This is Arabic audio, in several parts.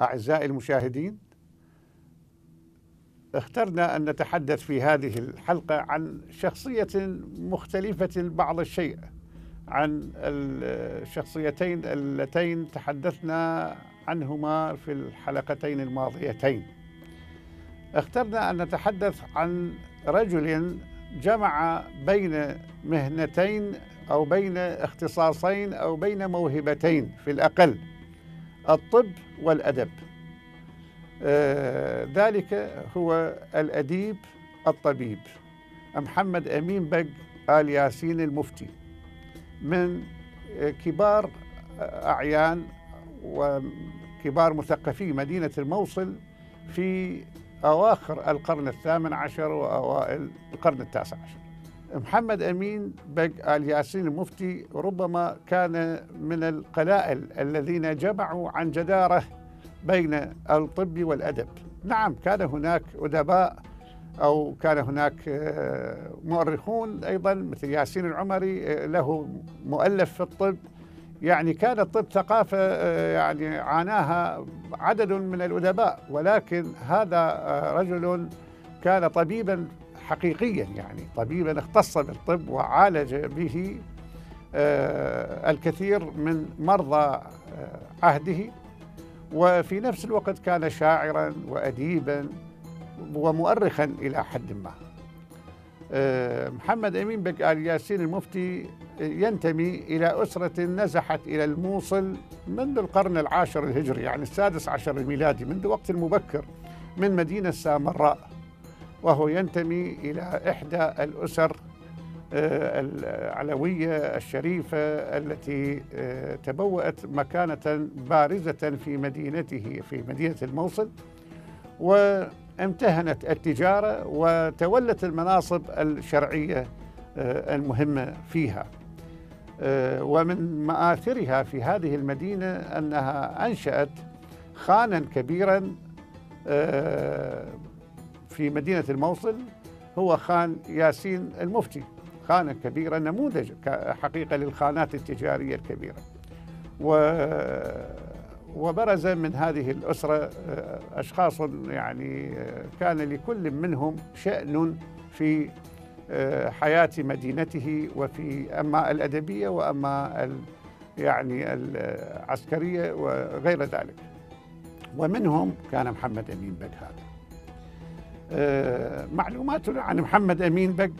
أعزائي المشاهدين اخترنا أن نتحدث في هذه الحلقة عن شخصية مختلفة بعض الشيء عن الشخصيتين اللتين تحدثنا عنهما في الحلقتين الماضيتين. اخترنا أن نتحدث عن رجل جمع بين مهنتين أو بين اختصاصين أو بين موهبتين في الأقل الطب والأدب. آه ذلك هو الأديب الطبيب محمد أمين بق آل ياسين المفتي من كبار أعيان وكبار مثقفي مدينة الموصل في أواخر القرن الثامن عشر وأوائل القرن التاسع عشر. محمد أمين بق آل ياسين المفتي ربما كان من القلائل الذين جمعوا عن جدارة بين الطب والأدب. نعم كان هناك أدباء أو كان هناك مؤرخون أيضا مثل ياسين العمري له مؤلف في الطب. يعني كان الطب ثقافة يعني عاناها عدد من الأدباء ولكن هذا رجل كان طبيبا حقيقيا يعني. طبيبا اختص بالطب وعالج به الكثير من مرضى عهده. وفي نفس الوقت كان شاعرا وأديبا ومؤرخا إلى حد ما. محمد أمين بك آل ياسين المفتي ينتمي إلى أسرة نزحت إلى الموصل منذ القرن العاشر الهجري يعني السادس عشر الميلادي منذ وقت مبكر من مدينة سامراء. وهو ينتمي إلى إحدى الأسر العلوية الشريفة التي تبوأت مكانة بارزة في مدينته في مدينة الموصل. وامتهنت التجارة وتولت المناصب الشرعية المهمة فيها. ومن مآثرها في هذه المدينة أنها أنشأت خانا كبيرا في مدينة الموصل هو خان ياسين المفتي خانا كبيرا نموذج حقيقة للخانات التجارية الكبيرة. و وبرز من هذه الأسرة أشخاص يعني كان لكل منهم شأن في حياة مدينته وفي أما الأدبية وأما يعني العسكرية وغير ذلك. ومنهم كان محمد أمين هذا معلوماتنا عن محمد أمين بق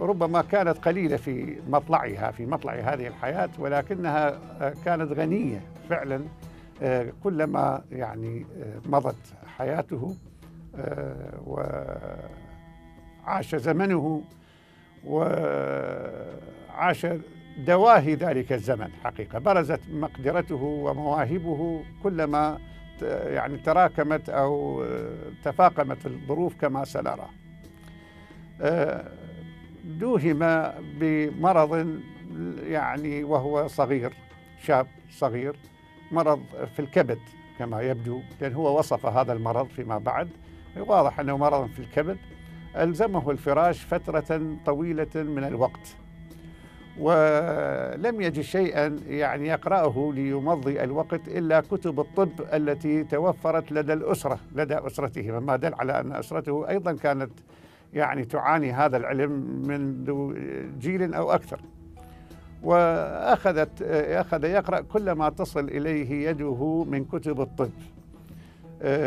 ربما كانت قليلة في مطلعها في مطلع هذه الحياة ولكنها كانت غنية فعلا كلما يعني مضت حياته وعاش زمنه وعاش دواهي ذلك الزمن حقيقة. برزت مقدرته ومواهبه كلما يعني تراكمت أو تفاقمت الظروف كما سنرى. دوهم بمرض يعني وهو صغير شاب صغير مرض في الكبد كما يبدو لأن هو وصف هذا المرض فيما بعد. واضح أنه مرض في الكبد. ألزمه الفراش فترة طويلة من الوقت. ولم يجد شيئا يعني يقرأه ليمضي الوقت إلا كتب الطب التي توفرت لدى الأسرة لدى أسرته. مما دل على أن أسرته أيضا كانت يعني تعاني هذا العلم منذ جيل أو أكثر. وأخذت أخذ يقرأ كل ما تصل إليه يده من كتب الطب.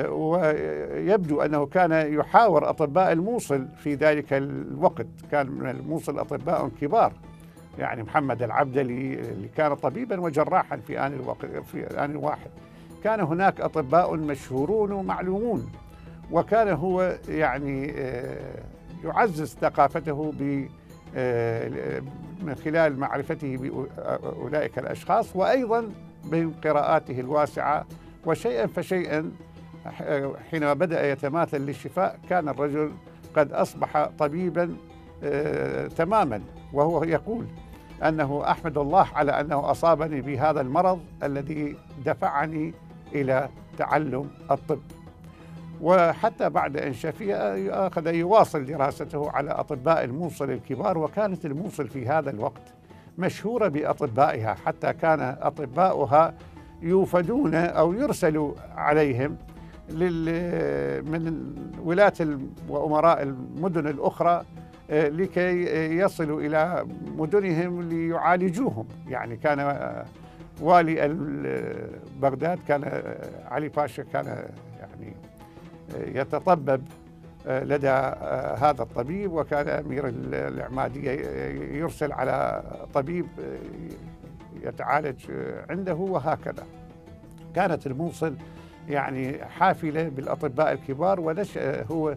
ويبدو أنه كان يحاور أطباء الموصل في ذلك الوقت. كان من الموصل أطباء كبار. يعني محمد العبدلي اللي كان طبيبا وجراحا في آن الوقت في آن واحد كان هناك أطباء مشهورون ومعلومون وكان هو يعني يعزز ثقافته ب من خلال معرفته بأولئك الأشخاص وأيضا من قراءاته الواسعة. وشيئا فشيئا حينما بدأ يتماثل للشفاء كان الرجل قد أصبح طبيبا تماما وهو يقول أنه أحمد الله على أنه أصابني بهذا المرض الذي دفعني إلى تعلم الطب. وحتى بعد أن شفي أخذ يواصل دراسته على أطباء الموصل الكبار وكانت الموصل في هذا الوقت مشهورة بأطبائها حتى كان أطباؤها يوفدون أو يرسلوا عليهم من ولاة وأمراء المدن الأخرى لكي يصلوا إلى مدنهم ليعالجوهم. يعني كان آه، والي بغداد كان آه، علي باشا كان يعني يتطبب لدى هذا الطبيب وكان أمير العمادية يرسل على طبيب يتعالج عنده وهكذا. كانت الموصل يعني حافلة بالأطباء الكبار ونشأ هو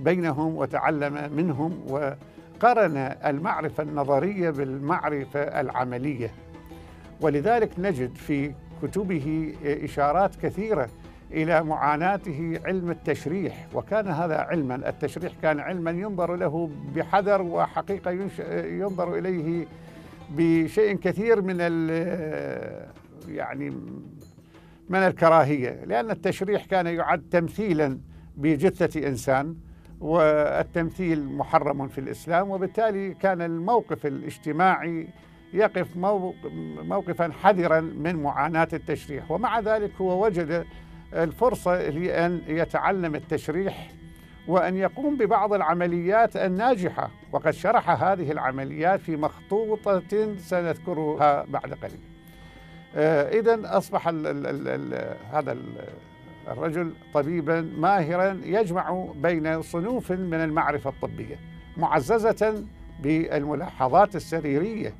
بينهم وتعلم منهم وقرن المعرفة النظرية بالمعرفة العملية. ولذلك نجد في كتبه إشارات كثيرة إلى معاناته علم التشريح. وكان هذا علما التشريح كان علما ينظر له بحذر وحقيقة ينظر إليه بشيء كثير من يعني من الكراهية. لأن التشريح كان يعد تمثيلا بجثة إنسان. والتمثيل محرم في الإسلام وبالتالي كان الموقف الاجتماعي يقف موقفا حذرا من معاناة التشريح. ومع ذلك هو وجد الفرصة لأن يتعلم التشريح وأن يقوم ببعض العمليات الناجحة. وقد شرح هذه العمليات في مخطوطة سنذكرها بعد قليل. آه، إذا أصبح هذا الرجل طبيبا ماهرا يجمع بين صنوف من المعرفة الطبية معززة بالملاحظات السريرية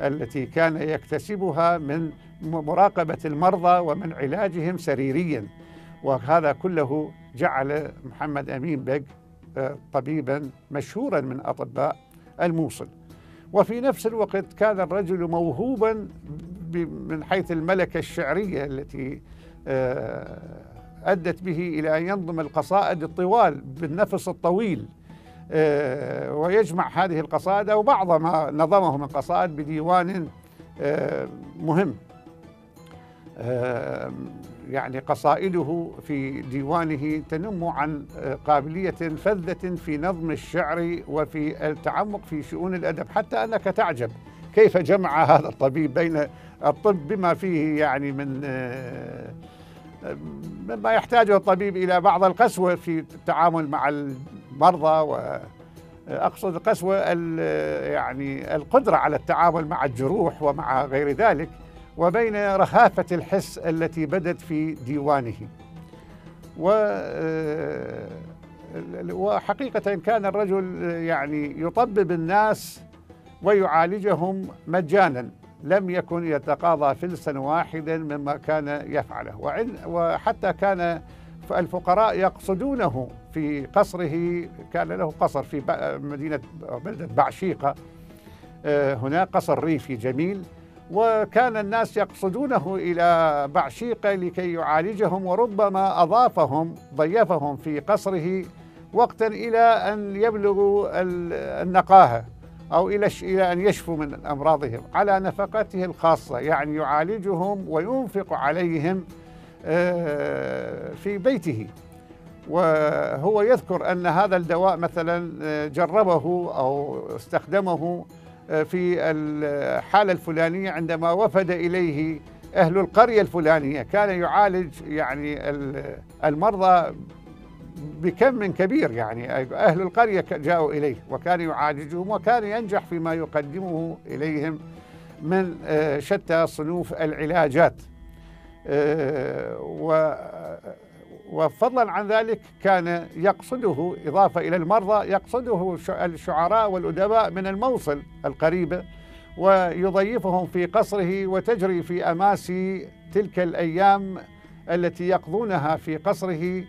التي كان يكتسبها من مراقبة المرضى ومن علاجهم سريريا. وهذا كله جعل محمد أمين بيج آه، طبيبا مشهورا من أطباء الموصل. وفي نفس الوقت كان الرجل موهوبا من حيث الملكة الشعرية التي آه، أدت به إلى أن ينظم القصائد الطوال بالنفس الطويل آه، ويجمع هذه القصائد أو بعض ما نظمه من قصائد بديوان مهم. يعني قصائده في ديوانه تنم عن قابلية فذة في نظم الشعر وفي التعمق في شؤون الأدب حتى أنك تعجب كيف جمع هذا الطبيب بين الطب بما فيه يعني من مما يحتاجه الطبيب إلى بعض القسوة في التعامل مع المرضى وأقصد القسوة يعني القدرة على التعامل مع الجروح ومع غير ذلك وبين رخافة الحس التي بدت في ديوانه. آه، وحقيقة كان الرجل يعني يطبب الناس ويعالجهم مجانا. لم يكن يتقاضى فلسا واحدا مما كان يفعله. وحتى كان الفقراء يقصدونه في قصره كان له قصر في مدينة بلدة بعشيقة. آه، هناك قصر ريفي جميل. وكان الناس يقصدونه إلى بعشيقة لكي يعالجهم وربما أضافهم ضيفهم في قصره وقتا إلى أن يبلغوا النقاهة. أو إلى أن يشفوا من أمراضهم على نفقته الخاصة يعني يعالجهم وينفق عليهم آه، في بيته. وهو يذكر أن هذا الدواء مثلا آه، جربه أو استخدمه في الحالة الفلانية عندما وفد إليه أهل القرية الفلانية. كان يعالج يعني المرضى بكم كبير يعني أهل القرية جاءوا إليه وكان يعالجهم وكان ينجح فيما يقدمه إليهم من آه، شتى صنوف العلاجات. آه، وفضلا عن ذلك كان يقصده إضافة إلى المرضى يقصده الشعراء والأدباء من الموصل القريبة ويضيفهم في قصره وتجري في أماسي تلك الأيام التي يقضونها في قصره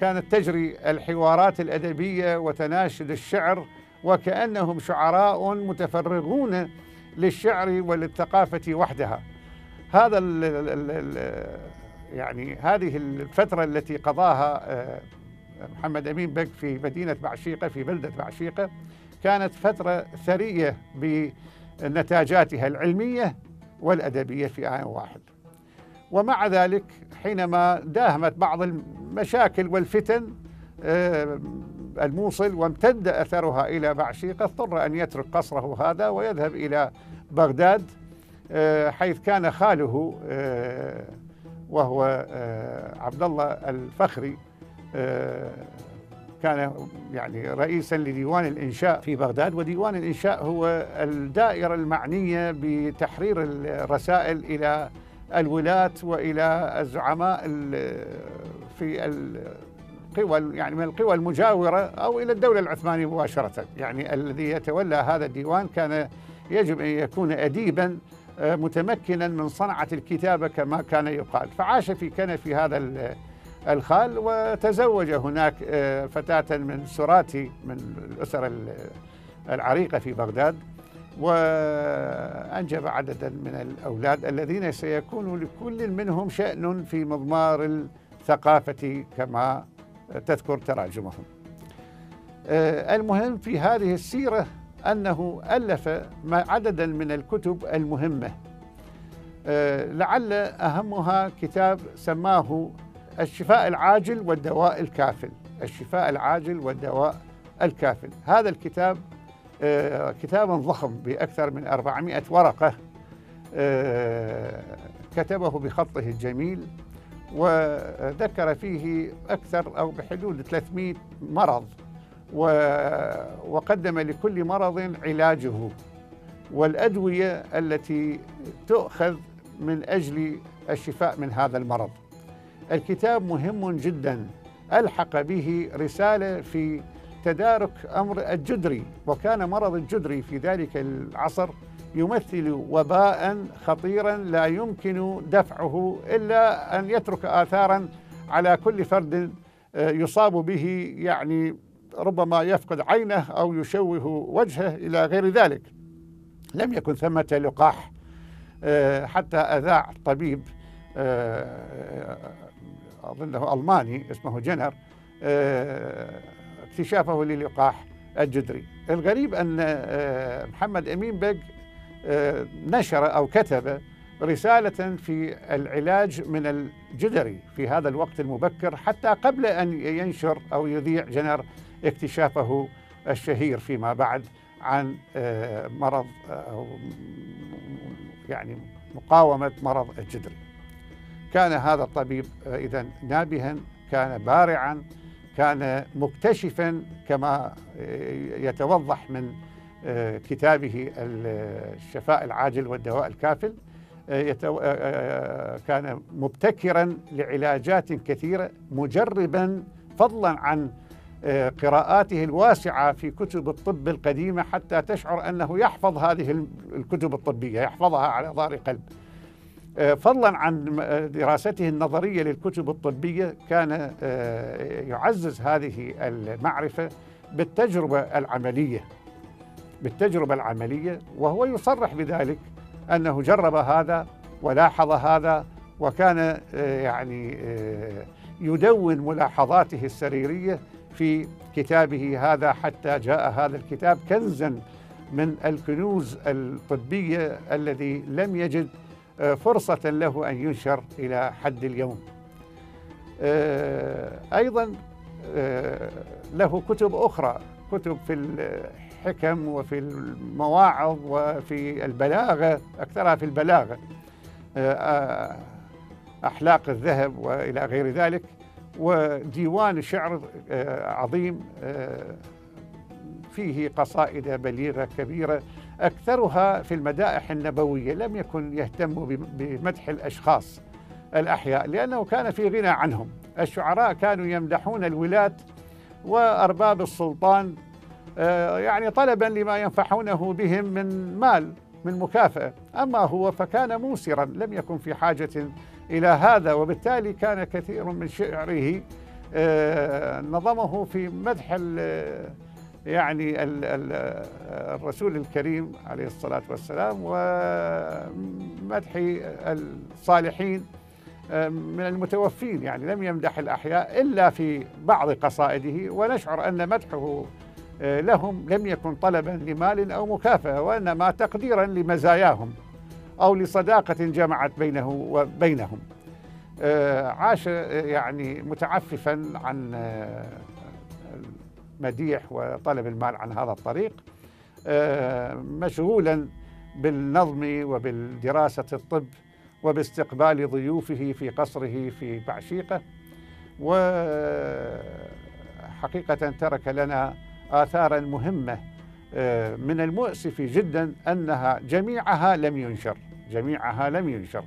كانت تجري الحوارات الأدبية وتناشد الشعر وكأنهم شعراء متفرغون للشعر وللثقافة وحدها. هذا يعني هذه الفترة التي قضاها آه، محمد أمين بك في مدينة بعشيقة في بلدة بعشيقة كانت فترة ثرية بنتاجاتها العلمية والأدبية في آن واحد. ومع ذلك حينما داهمت بعض المشاكل والفتن آه، الموصل وامتد أثرها إلى بعشيقة اضطر أن يترك قصره هذا ويذهب إلى بغداد حيث كان خاله وهو عبد الله الفخري كان يعني رئيسا لديوان الإنشاء في بغداد وديوان الإنشاء هو الدائرة المعنية بتحرير الرسائل إلى الولاة وإلى الزعماء في القوى يعني من القوى المجاورة أو إلى الدولة العثمانية مباشرة، يعني الذي يتولى هذا الديوان كان يجب أن يكون اديبا آه، متمكنا من صنعة الكتابة كما كان يقال، فعاش في كنف هذا الخال وتزوج هناك آه، فتاة من سراتي من الأسر العريقة في بغداد. وأنجب عددا من الأولاد الذين سيكون لكل منهم شأن في مضمار الثقافة كما تذكر تراجمهم. آه، المهم في هذه السيرة أنه ألف عددا من الكتب المهمة. آه، لعل أهمها كتاب سماه الشفاء العاجل والدواء الكافل. الشفاء العاجل والدواء الكافل. هذا الكتاب آه، كتاب ضخم بأكثر من 400 ورقة آه، كتبه بخطه الجميل وذكر فيه أكثر أو بحدود 300 مرض وقدم لكل مرض علاجه والأدوية التي تؤخذ من أجل الشفاء من هذا المرض. الكتاب مهم جدا ألحق به رسالة في تدارك أمر الجدري وكان مرض الجدري في ذلك العصر يمثل وباء خطيرا لا يمكن دفعه إلا أن يترك آثارا على كل فرد آه، يصاب به يعني ربما يفقد عينه أو يشوه وجهه إلى غير ذلك. لم يكن ثمة لقاح آه، حتى أذاع طبيب آه، أظنه ألماني اسمه جنر اكتشافه للقاح الجدري. الغريب أن آه، محمد أمين بق آه، نشر أو كتب رسالة في العلاج من الجدري في هذا الوقت المبكر حتى قبل أن ينشر أو يذيع جنر اكتشافه الشهير فيما بعد عن مرض أو يعني مقاومة مرض الجدري. كان هذا الطبيب آه، إذا نابها كان بارعا كان مكتشفا كما آه، يتوضح من آه، كتابه الشفاء العاجل والدواء الكافل كان مبتكرا لعلاجات كثيرة مجربا فضلا عن قراءاته الواسعة في كتب الطب القديمة حتى تشعر أنه يحفظ هذه الكتب الطبية يحفظها على ظهر قلب. آه، فضلا عن دراسته النظرية للكتب الطبية كان آه، يعزز هذه المعرفة بالتجربة العملية بالتجربة العملية وهو يصرح بذلك أنه جرب هذا ولاحظ هذا وكان آه، يعني يدون ملاحظاته السريرية في كتابه هذا حتى جاء هذا الكتاب كنزا من الكنوز الطبية الذي لم يجد آه، فرصة له أن ينشر إلى حد اليوم. آه، أيضا آه، له كتب أخرى كتب في الحكم وفي المواعظ وفي البلاغة أكثرها في البلاغة أحلاق الذهب وإلى غير ذلك وديوان شعر عظيم فيه قصائد بليغة كبيرة أكثرها في المدائح النبوية لم يكن يهتم بمدح الأشخاص الأحياء لأنه كان في غنى عنهم. الشعراء كانوا يمدحون الولاة وأرباب السلطان آه، يعني طلبا لما ينفحونه بهم من مال من مكافأة. أما هو فكان موسرا لم يكن في حاجة إلى هذا وبالتالي كان كثير من شعره آه، نظمه في مدح يعني الرسول الكريم عليه الصلاة والسلام ومدح الصالحين آه، من المتوفين. يعني لم يمدح الأحياء إلا في بعض قصائده ونشعر أن مدحه آه، لهم لم يكن طلبا لمال أو مكافأة وإنما تقديرا لمزاياهم أو لصداقة جمعت بينه وبينهم. آه، عاش يعني متعففا عن مديح وطلب المال عن هذا الطريق آه، مشغولا بالنظم وبالدراسة الطب وباستقبال ضيوفه في قصره في بعشيقة. وحقيقة ترك لنا آثارا مهمة آه، من المؤسف جدا أنها جميعها لم ينشر جميعها لم ينشر.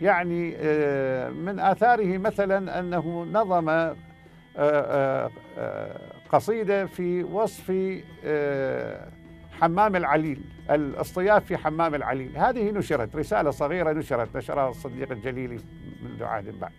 يعني آه، من آثاره مثلا أنه نظم قصيدة في وصف حمام العليل الاصطياف في حمام العليل. هذه نشرت رسالة صغيرة نشرت نشرها الصديق الجليلي منذ عهد بعد.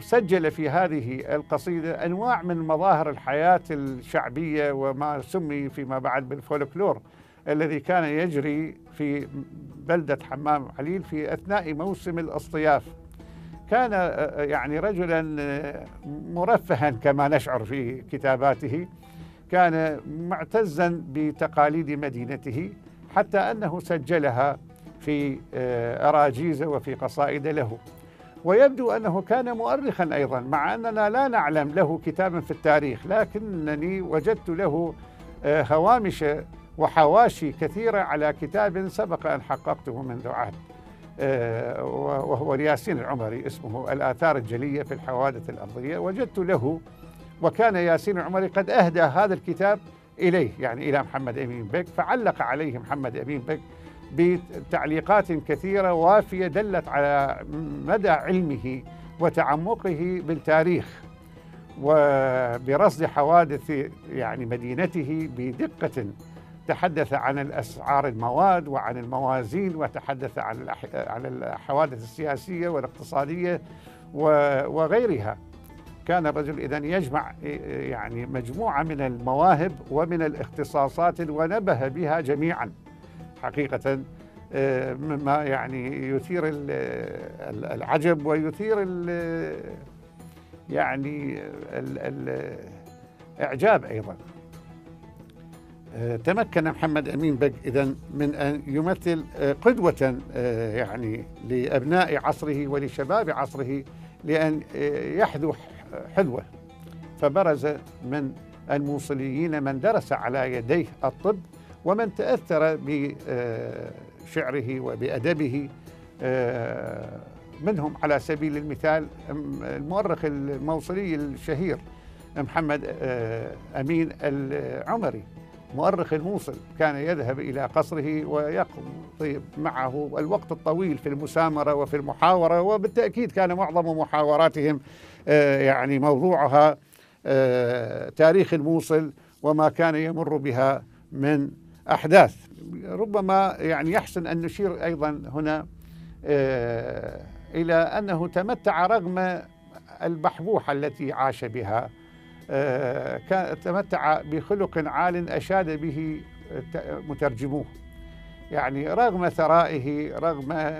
سجل في هذه القصيدة أنواع من مظاهر الحياة الشعبية وما سمي فيما بعد بالفولكلور الذي كان يجري في بلدة حمام عليل في أثناء موسم الاصطياف. كان يعني رجلا مرفها كما نشعر في كتاباته كان معتزا بتقاليد مدينته حتى أنه سجلها في أراجيز وفي قصائد له. ويبدو أنه كان مؤرخا أيضا مع أننا لا نعلم له كتابا في التاريخ لكنني وجدت له آه، هوامش وحواشي كثيرة على كتاب سبق أن حققته منذ عهد. آه، وهو ياسين العمري اسمه الآثار الجلية في الحوادث الأرضية. وجدت له وكان ياسين العمري قد أهدى هذا الكتاب إليه يعني إلى محمد أمين بك فعلق عليه محمد أمين بك بتعليقات كثيرة وافية دلت على مدى علمه وتعمقه بالتاريخ وبرصد حوادث يعني مدينته بدقة تحدث عن الأسعار المواد وعن الموازين وتحدث عن عن الحوادث السياسية والاقتصادية وغيرها. كان الرجل إذا يجمع يعني مجموعة من المواهب ومن الاختصاصات ونبه بها جميعا. حقيقة مما يعني يثير العجب ويثير يعني الإعجاب أيضا. تمكن محمد أمين بق إذا من أن يمثل آه، قدوة يعني لأبناء عصره ولشباب عصره لأن يحذو حذوة. فبرز من الموصليين من درس على يديه الطب ومن تأثر بشعره وبأدبه آه، منهم على سبيل المثال المؤرخ الموصلي الشهير محمد آه، أمين العمري. مؤرخ الموصل كان يذهب إلى قصره ويقضي معه الوقت الطويل في المسامرة وفي المحاورة وبالتأكيد كان معظم محاوراتهم آه، يعني موضوعها تاريخ الموصل وما كان يمر بها من أحداث. ربما يعني يحسن أن نشير أيضا هنا آه، إلى أنه تمتع رغم البحبوحة التي عاش بها آه، تمتع بخلق عال أشاد به مترجموه. يعني رغم ثرائه رغم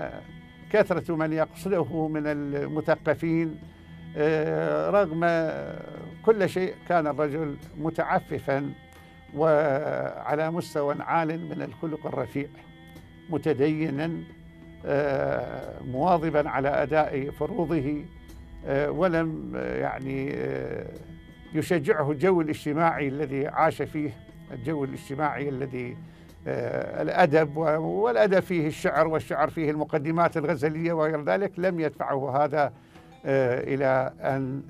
كثرة من يقصده من المثقفين آه، رغم كل شيء كان الرجل متعففا وعلى مستوى عال من الخلق الرفيع متدينا آه، مواظبا على أداء فروضه آه، ولم يعني آه، يشجعه الجو الاجتماعي الذي عاش فيه الجو الاجتماعي الذي الأدب والأدب فيه الشعر والشعر فيه المقدمات الغزلية وغير ذلك لم يدفعه هذا إلى أن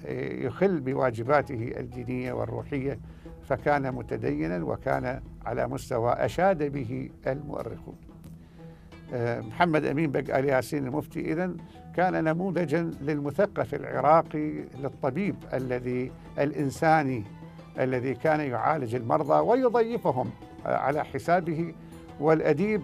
يخل بواجباته الدينية والروحية فكان متدينا وكان على مستوى أشاد به المؤرخون. آه، محمد أمين بق آل ياسين المفتي إذن كان نموذجا للمثقف العراقي للطبيب الذي الإنساني الذي كان يعالج المرضى ويضيفهم آه، على حسابه. والأديب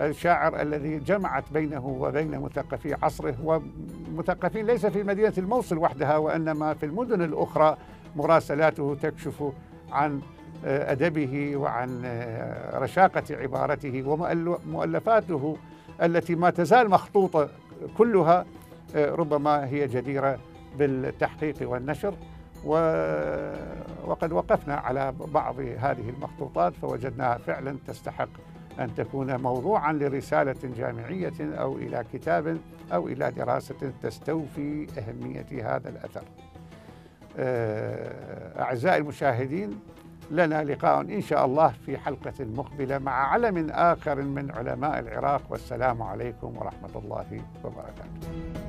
الشاعر الذي جمعت بينه وبين مثقفي عصره ومثقفين ليس في مدينة الموصل وحدها وإنما في المدن الأخرى مراسلاته تكشف عن آه، أدبه وعن آه، رشاقة عبارته ومؤلفاته التي ما تزال مخطوطة كلها آه، ربما هي جديرة بالتحقيق والنشر وقد وقفنا على بعض هذه المخطوطات فوجدناها فعلا تستحق أن تكون موضوعا لرسالة جامعية أو إلى كتاب أو إلى دراسة تستوفي أهمية هذا الأثر. أعزائي المشاهدين لنا لقاء إن شاء الله في حلقة مقبلة مع علم آخر من علماء العراق والسلام عليكم ورحمة الله وبركاته.